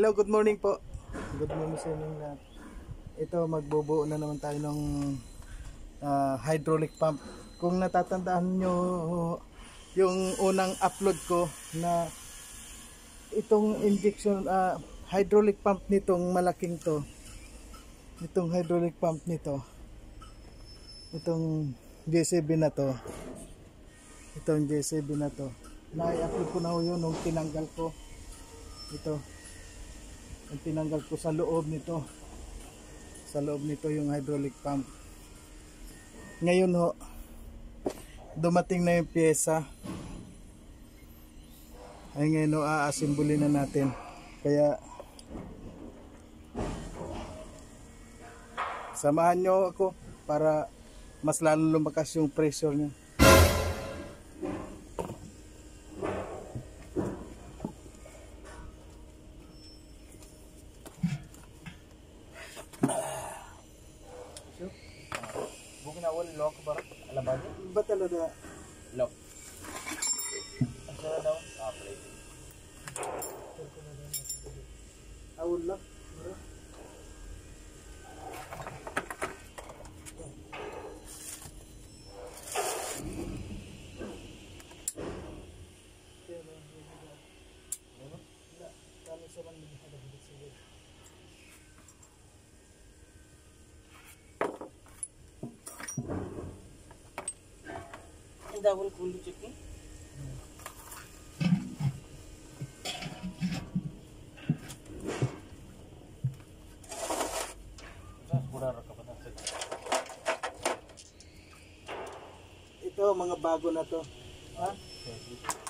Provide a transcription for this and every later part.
Hello, good morning po. Good morning sa inyong lahat. Ito, magbubuo na naman tayo ng ah, hydraulic pump. Kung natatandaan nyo yung unang upload ko na itong injection, ah, hydraulic pump nitong malaking to, itong hydraulic pump nito, itong JCB na to, itong JCB na to, na-upload ko na yun nung tinanggal ko ito yung tinanggal ko sa loob nito. Sa loob nito yung hydraulic pump. Ngayon ho dumating na yung pyesa. Ay ngayon ho aasimbuli na natin. Kaya samahan nyo ako para mas lalo lumakas yung pressure nyo pa sa. ito mga bago na to ha Ha?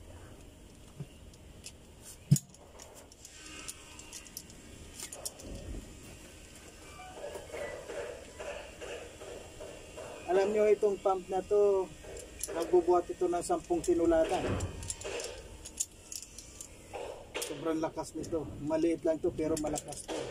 pump na to, nagbubuhat ito ng 10 sinulatan. Sobrang lakas nito. Maliit lang to pero malakas to.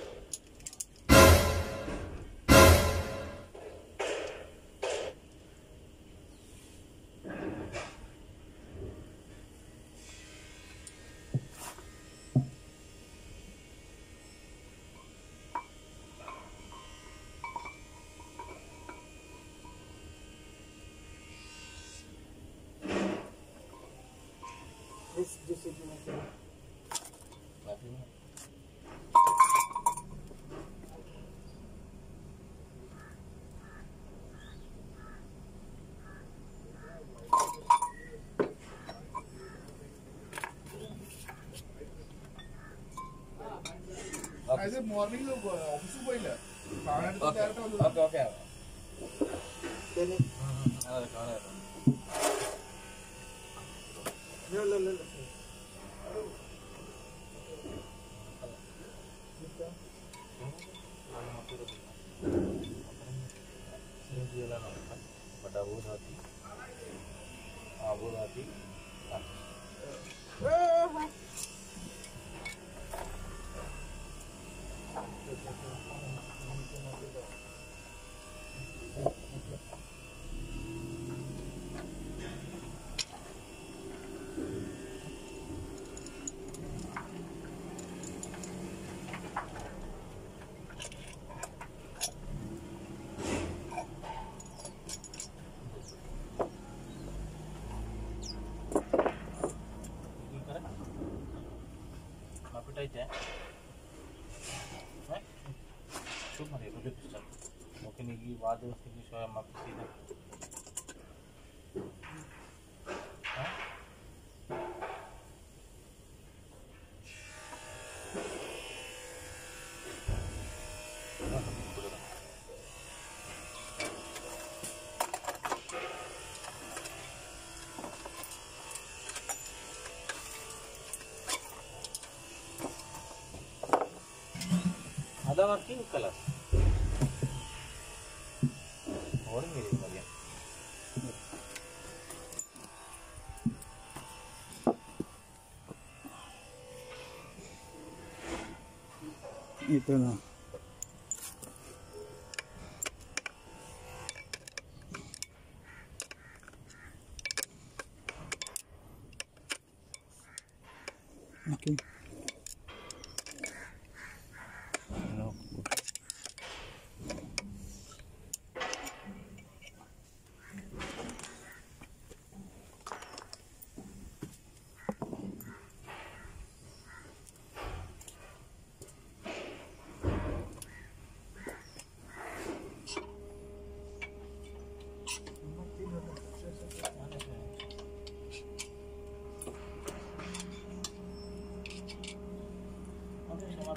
Morning office పోయినా Okay. Okay, okay. Ganun. Ano, ano, ano. Right there. Right? Shoot my head, look at this stuff. Okay, Niggy, what do you think is your map? other working colors. Orange is again. इतना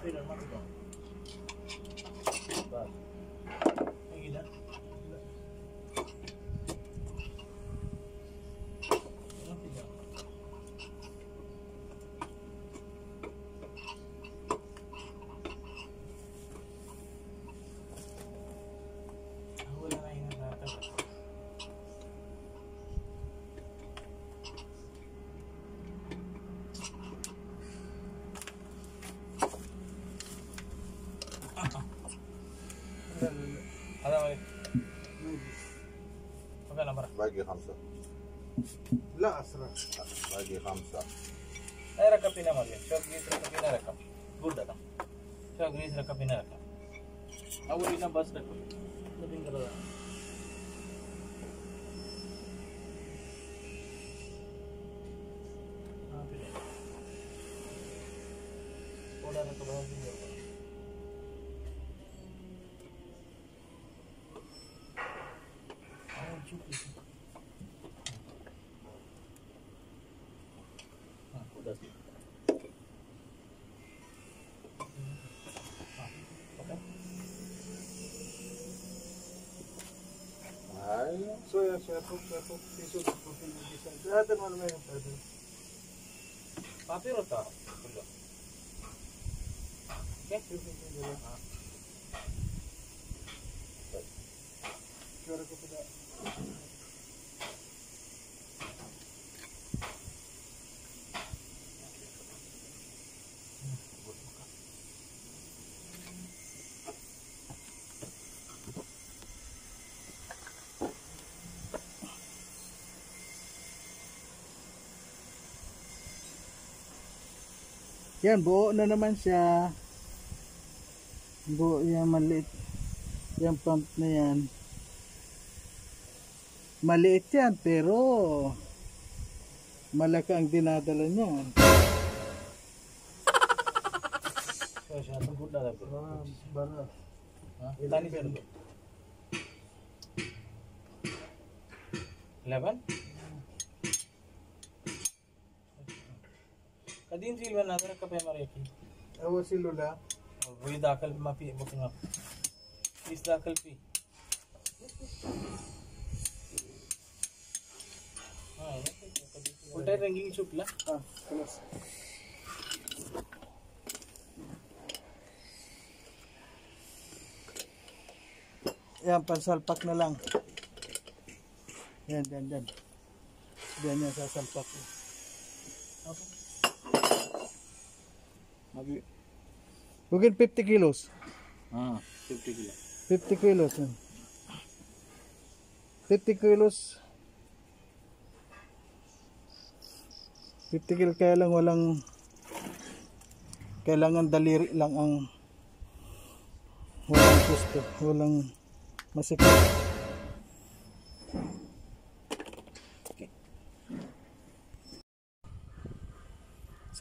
Martín, el باقي خمسة. لا أسرع. باقي خمسة. أي ركب هنا مريم؟ شوف جيس رقم فينا رقم؟ قول رقم شوف جيس ركب هنا ركب أول هنا بس رقم لكن كذا Thank you. شوية شاكوك شاكوك في سوق هذا المال ما ينفع تعطيه رطاعة كله كيف يمكن تنزل شو رايك في Yan, buo na naman siya. Buo yan, maliit. Yung pump na yan. Maliit yan, pero malaki ang dinadala niya. तो din silba na dara ka pa mareki awo silula wali dakal ma pi bukin ma is dakal pi उल्टा रंगीन चुपला हाँ yan pansalpak na lang yan yan yan yan yan sasalpak okay. Mag- Bukid 50 kilos. Ah, 50 kilos. 50 kilos. 50 kilos. 50 kilos kaya lang walang kailangan daliri lang ang walang gusto, walang masikip.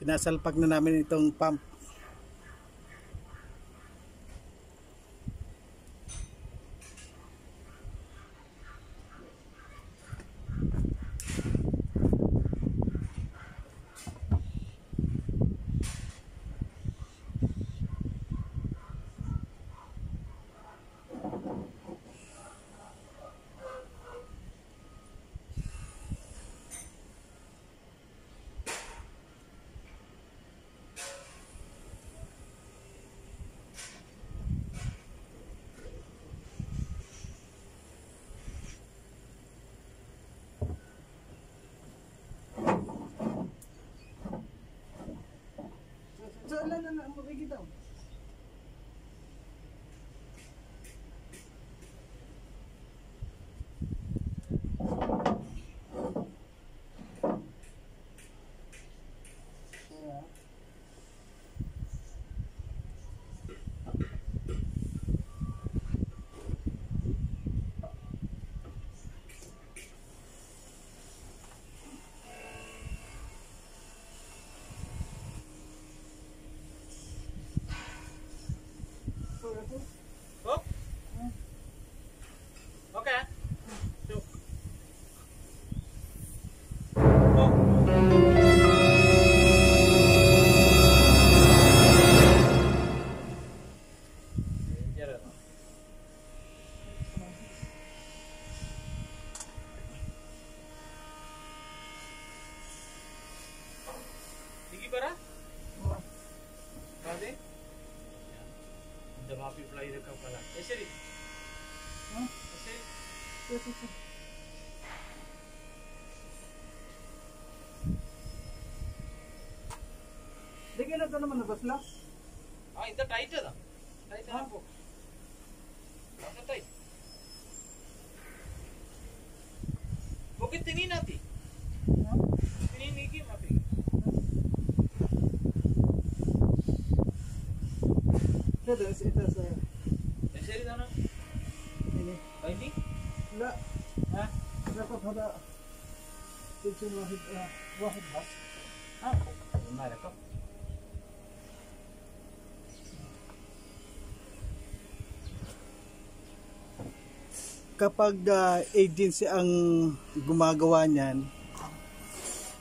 Sinasalpak na namin itong pump. no, no, no. ಇಟ್ಕೊಂಡ ಬಂದ ಬಸ್ಲ ಹಾ ಇಂತ ಟೈಟ್ ಅದ ಟೈಟ್ ಅದ ಪೋ ಅದ tight okay तिनी ना थी तिनी नहीं की मत तो दस इतना सा ऐसे ही था ना नहीं भाई नहीं ला हाँ मेरे को थोड़ा कुछ वाहिद वाहिद बस हाँ ना रखो kapag ah, agency ang gumagawa niyan,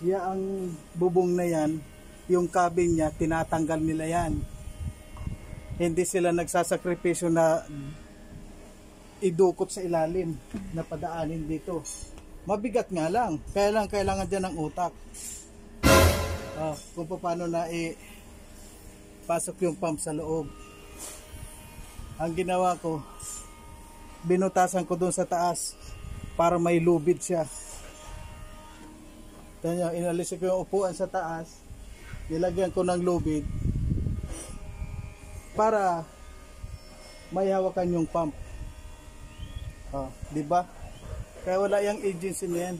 ya ang bubong na yan, yung cabin niya, tinatanggal nila yan. Hindi sila nagsasakripisyo na idukot sa ilalim na padaanin dito. Mabigat nga lang, kaya lang kailangan dyan ng utak. Ah, kung paano na i pasok yung pump sa loob. Ang ginawa ko, binutasan ko doon sa taas para may lubid siya. Kaya inalis ko yung upuan sa taas, nilagyan ko ng lubid para may hawakan yung pump. Oh, di ba? Kaya wala yung agency na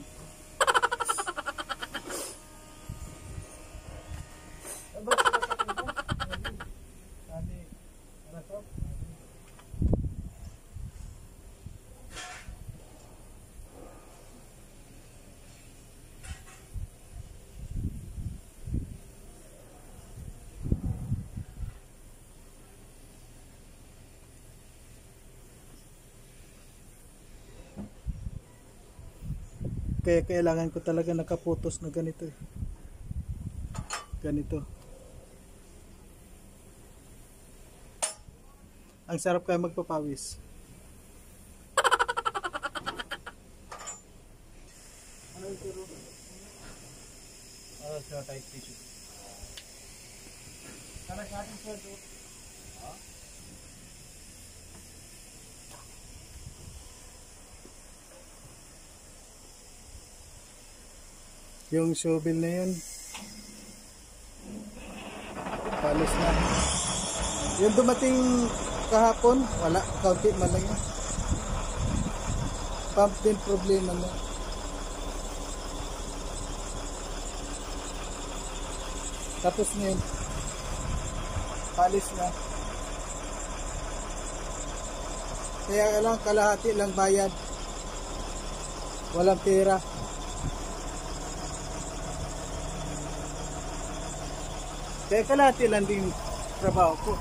Kaya kailangan ko talaga nakaputos na ganito eh. Ganito. Ang sarap kaya magpapawis. Ano yung turo? Oh, so tight tissue. Para sa atin sir, do- Yung shovel na yun. Palis na. Yung dumating kahapon, wala. Kaunti man lang yun. Pump din problema na. Tapos na yun. Palis na. Kaya lang kalahati lang bayad. Walang pera. Kaya kalahati lang din trabaho ko.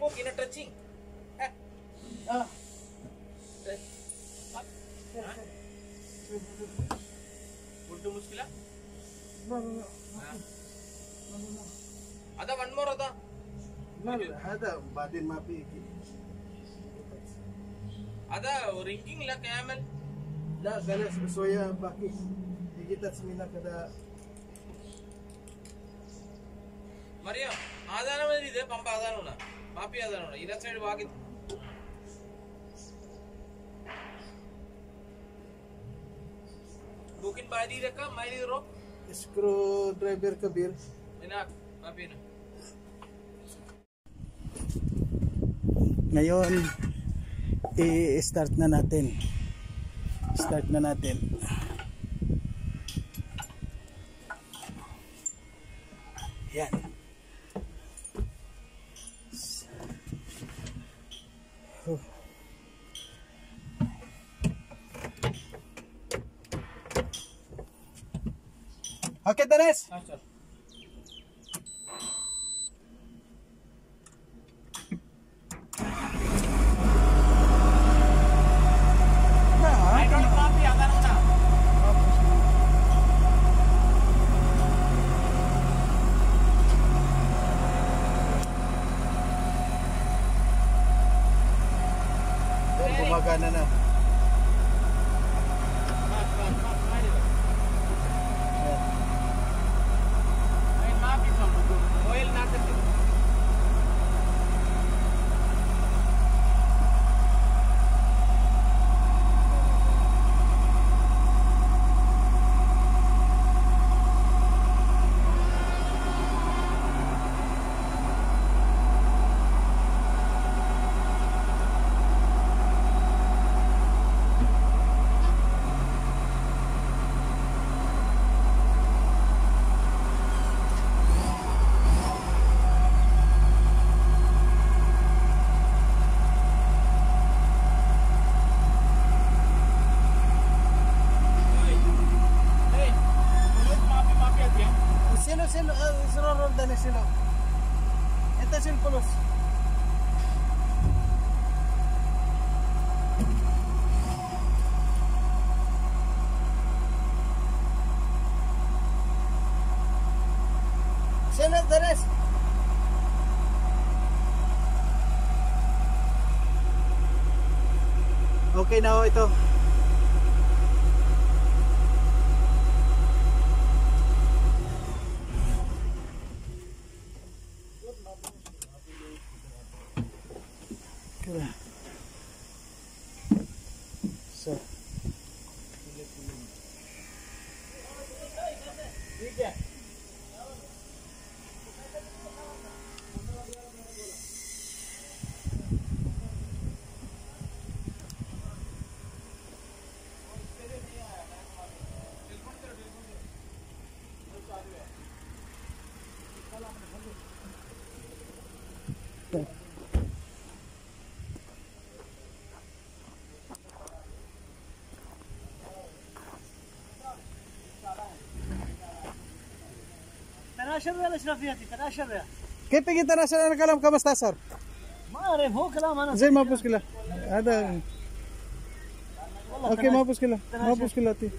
போக் என்ன டச்சிங் గుడ్డు ముస్కిలా అదా one more అదా هذا هو ما في هذا رينجينج لا كامل لا هذا بس ويا باقي يجي تسمينا كذا مريم ఆధారం ఏది ఇదే పంప ఆధారం ఉన్నా ಆದಾನ ಪಾಪಿ ಆದಾನ ಇರ ಸೈಡ್ ಬಾಗಿದ್ Bukin badi reka, mai di rock. screw driver kabir Enak, papi na. ngayon i-start na natin start na natin Okay na ito. الاشريه الاشرافياتي كيف تجي ترى أنا كلام كم استأثر؟ ما أعرف هو كلام أنا. زين ما بوس كله هذا أوكي ما بوس كله ما بوس تي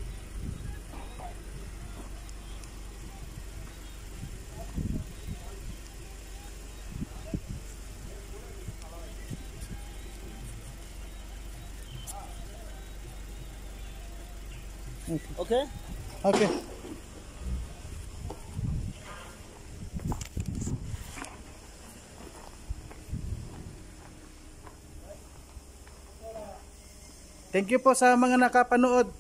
أوكي. أوكي. Thank you po sa mga nakapanood.